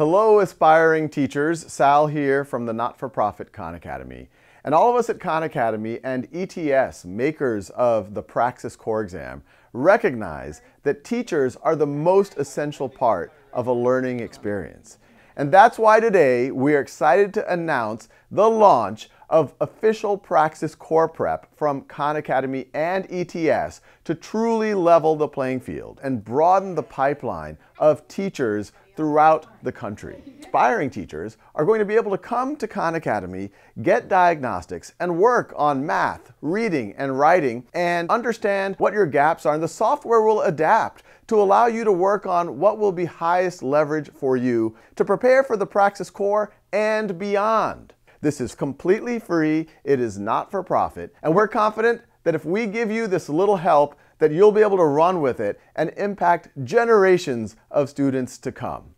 Hello, aspiring teachers. Sal here from the not for profit Khan Academy. And all of us at Khan Academy and ETS, makers of the Praxis Core exam, recognize that teachers are the most essential part of a learning experience. And that's why today we are excited to announce the launch of official Praxis Core Prep from Khan Academy and ETS to truly level the playing field and broaden the pipeline of teachers throughout the country. Aspiring teachers are going to be able to come to Khan Academy, get diagnostics, and work on math, reading, and writing, and understand what your gaps are. And the software will adapt to allow you to work on what will be highest leverage for you to prepare for the Praxis Core and beyond. This is completely free, it is not for profit, and we're confident that if we give you this little help, that you'll be able to run with it and impact generations of students to come.